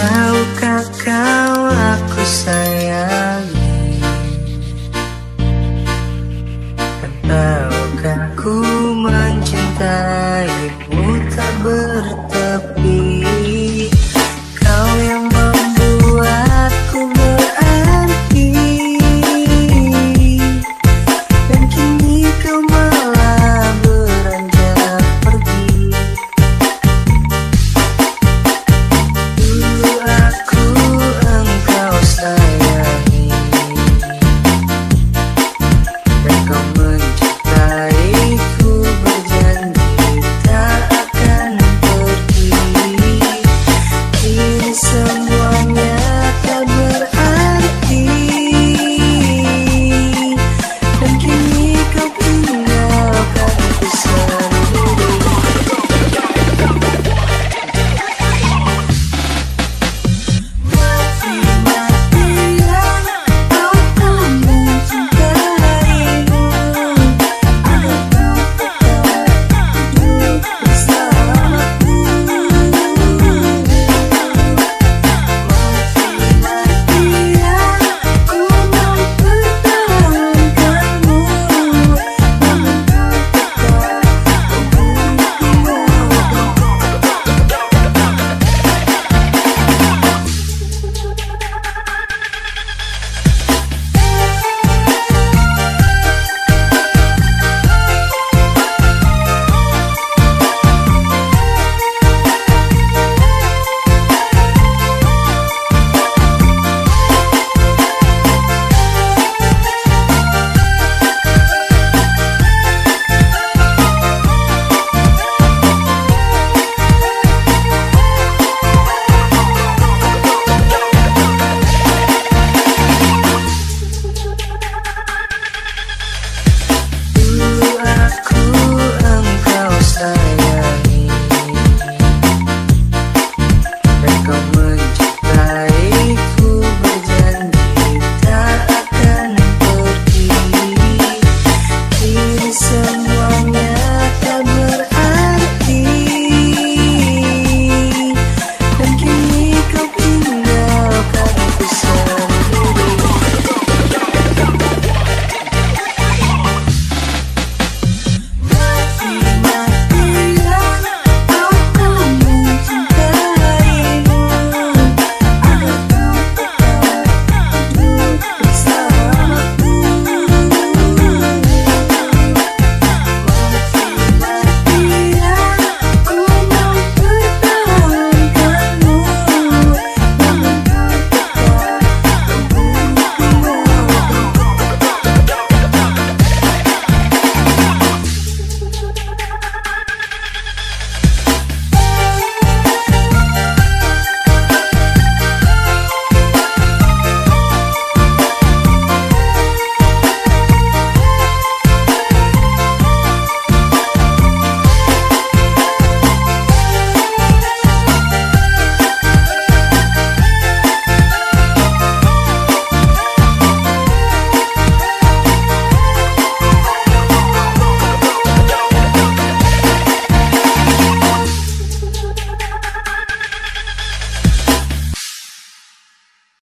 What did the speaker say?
Tahukah kau aku sayangi? Dan tahukah ku mencintaimu tak berhenti